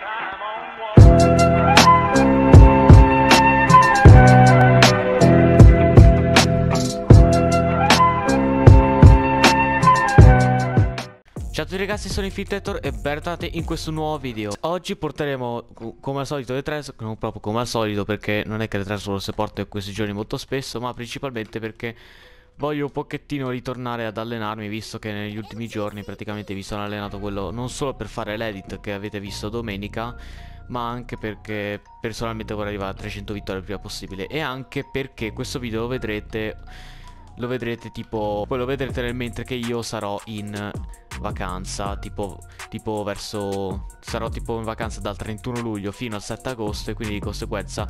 Ciao a tutti ragazzi, sono Infiltrator e bentornati in questo nuovo video. Oggi porteremo, come al solito, le tre, non proprio come al solito perché non è che le tre solo se in questi giorni molto spesso Ma principalmente perché voglio un pochettino ritornare ad allenarmi Visto che negli ultimi giorni praticamente vi sono allenato quello non solo per fare l'edit che avete visto domenica ma anche perché personalmente vorrei arrivare a 300 vittorie il prima possibile. E anche perché questo video lo vedrete lo vedrete tipo poi lo vedrete nel mentre che io sarò in vacanza tipo, tipo verso sarò tipo in vacanza dal 31 luglio fino al 7 agosto e quindi di conseguenza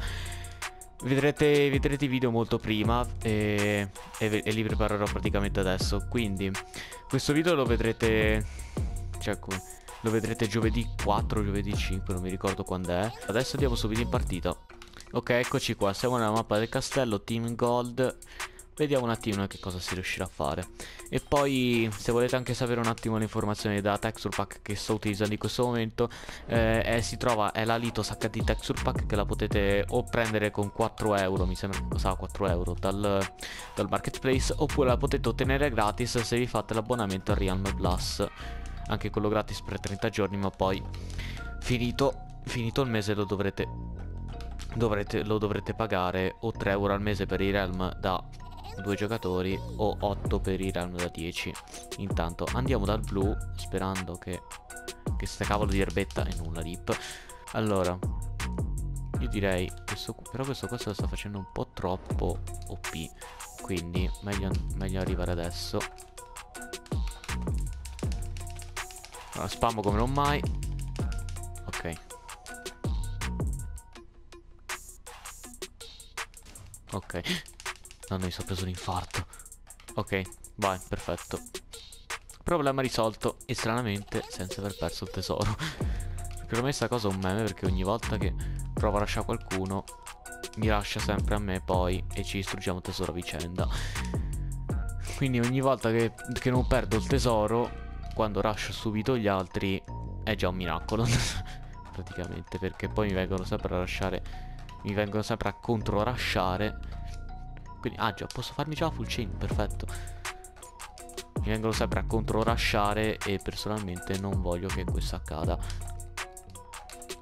vedrete, vedrete i video molto prima e, e, e li preparerò praticamente adesso. Quindi questo video lo vedrete cioè lo vedrete giovedì 4 giovedì 5 non mi ricordo quando è. Adesso andiamo subito in partita. Ok eccoci qua. Siamo nella mappa del castello team gold Vediamo un attimo che cosa si riuscirà a fare. E poi se volete anche sapere un attimo le informazioni da texture pack che sto utilizzando in questo momento eh, è, Si trova, è la Litos HD texture pack che la potete o prendere con 4 euro Mi sembra che costava 4 euro dal, dal marketplace Oppure la potete ottenere gratis se vi fate l'abbonamento a Realm Plus. Anche quello gratis per 30 giorni ma poi finito, finito il mese lo dovrete Dovrete, lo dovrete pagare o 3 euro al mese per i Realm da due giocatori o 8 per i round da 10 intanto andiamo dal blu sperando che che sta cavolo di erbetta e nulla rip allora io direi questo, però questo qua sta facendo un po' troppo OP quindi meglio, meglio arrivare adesso. Allora spammo come non mai. Ok. Ok No, mi sono preso l'infarto. Ok, vai, perfetto. Problema risolto e stranamente senza aver perso il tesoro. per me sta cosa è un meme perché ogni volta che provo a lasciare qualcuno mi lascia sempre a me poi e ci distruggiamo il tesoro a vicenda. Quindi ogni volta che, che non perdo il tesoro, quando lascio subito gli altri, è già un miracolo. Praticamente, perché poi mi vengono sempre a lasciare, mi vengono sempre a controrasciare quindi, ah già, posso farmi già full chain, perfetto. Mi vengono sempre a controrasciare e personalmente non voglio che questo accada.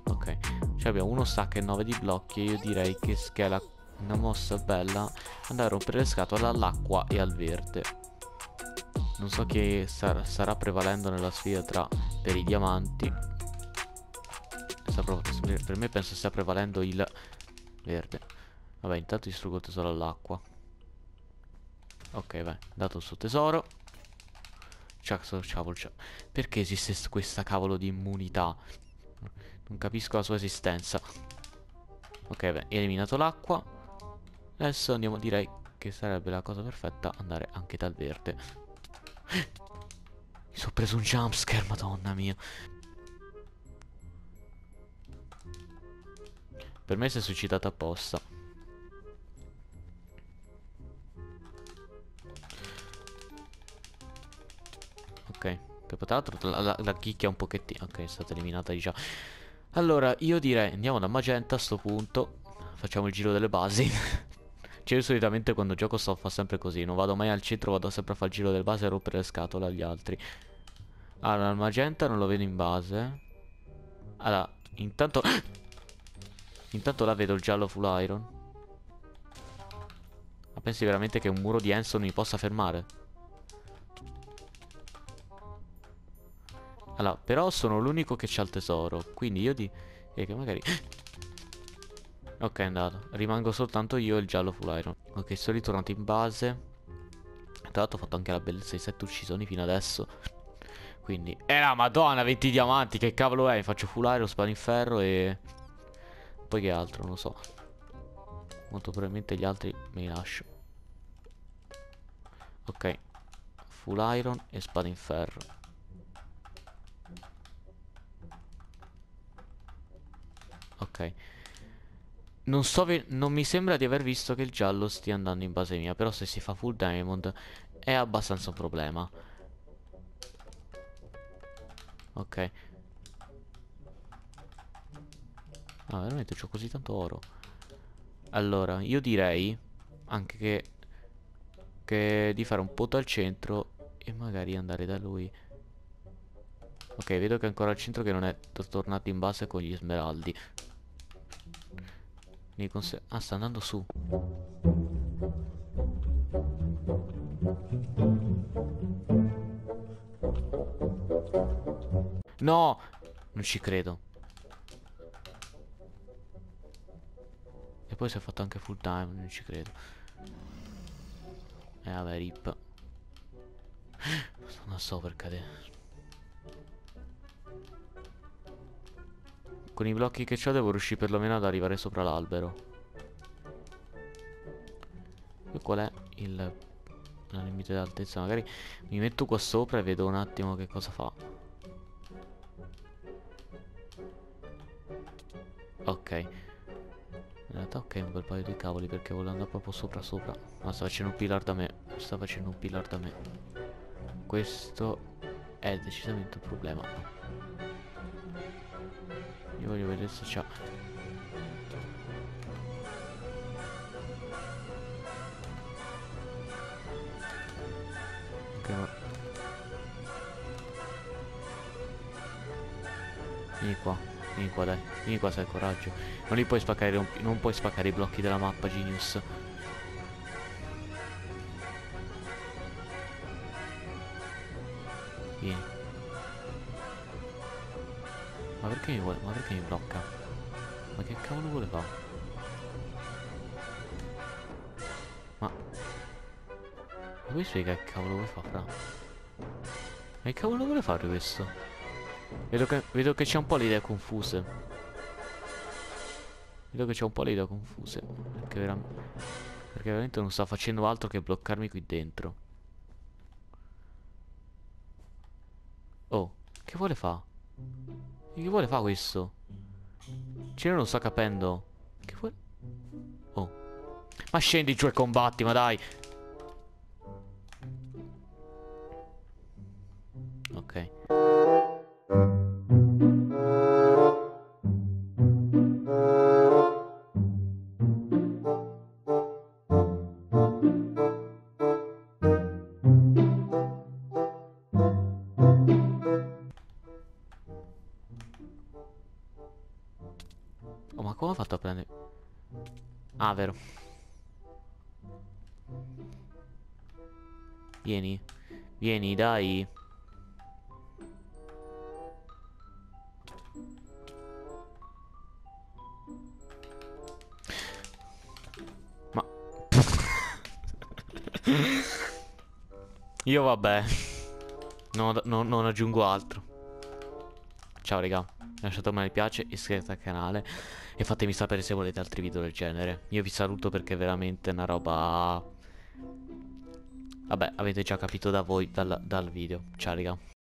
Ok, cioè abbiamo uno stack e 9 di blocchi e io direi che, che è la, una mossa bella andare a rompere le scatole all'acqua e al verde. Non so chi sar sarà prevalendo nella sfida tra per i diamanti. Per me penso stia prevalendo il verde. Vabbè, intanto distruggo il tesoro all'acqua. Ok, vai, dato il suo tesoro. Ciao, Perché esiste questa cavolo di immunità? Non capisco la sua esistenza. Ok, beh, eliminato l'acqua. Adesso andiamo, direi che sarebbe la cosa perfetta andare anche dal verde. Mi sono preso un jumpscare, madonna mia. Per me si è suicidato apposta. Che tra l'altro la, la, la chicchia un pochettino. Ok, è stata eliminata diciamo. Allora, io direi andiamo da magenta a sto punto. Facciamo il giro delle basi. cioè io solitamente quando gioco sto fa sempre così. Non vado mai al centro, vado sempre a fare il giro delle basi e rompere le scatole agli altri. Allora, il magenta non lo vedo in base. Allora, intanto... intanto la vedo il giallo full iron. Ma pensi veramente che un muro di Enson mi possa fermare? Allora, però sono l'unico che c'ha il tesoro. Quindi io di... E che magari... ok, è andato. Rimango soltanto io e il giallo full iron. Ok, sono ritornato in base. Tra l'altro ho fatto anche la bellezza di 7 uccisioni fino adesso. Quindi... Eh la madonna, 20 diamanti, che cavolo è? Faccio full iron, spada in ferro e... Poi che altro, non lo so. Molto probabilmente gli altri me li lascio. Ok. Full iron e spada in ferro. Ok. Non so, non mi sembra di aver visto che il giallo stia andando in base mia, però se si fa full diamond è abbastanza un problema. Ok. Ah, veramente c'ho così tanto oro. Allora, io direi anche che, che di fare un po' al centro e magari andare da lui. Ok, vedo che è ancora al centro che non è tornato in base con gli smeraldi. Ah, sta andando su. No! Non ci credo. E poi si è fatto anche full time, non ci credo. E eh, vabbè, rip. Non so per cadere. Con i blocchi che ho devo riuscire perlomeno ad arrivare sopra l'albero. E qual è il la limite d'altezza? Magari mi metto qua sopra e vedo un attimo che cosa fa. Ok. In realtà ok un bel paio di cavoli perché volevo andare proprio sopra sopra. Ma sta facendo un pillar da me. Sta facendo un pillar da me. Questo è decisamente un problema. Io voglio vedere se c'ha. Ok ma Vieni qua Vieni qua dai. Vieni qua se hai coraggio. Non li puoi spaccare Non puoi spaccare i blocchi della mappa Genius. Vieni ma perché mi vuole? Ma perché mi blocca? Ma che cavolo vuole fare? Ma... Ma spiega che cavolo vuole fare, fra? Ma che cavolo vuole fare questo? Vedo che, vedo che c'è un po' le idee confuse. Vedo che c'è un po' le idee confuse. Perché, vera perché veramente non sta facendo altro che bloccarmi qui dentro. Oh, che vuole fare? Che vuole fare questo? Ciro non sta capendo. Che vuole... Oh. Ma scendi giù e combatti, ma dai. Ok. Fatto a prendere? Ah, vero. Vieni. Vieni, dai. Ma... Io vabbè. No, no, non aggiungo altro. Ciao, raga lasciate un mi piace, iscrivetevi al canale e fatemi sapere se volete altri video del genere. Io vi saluto perché è veramente una roba... Vabbè, avete già capito da voi dal, dal video. Ciao raga.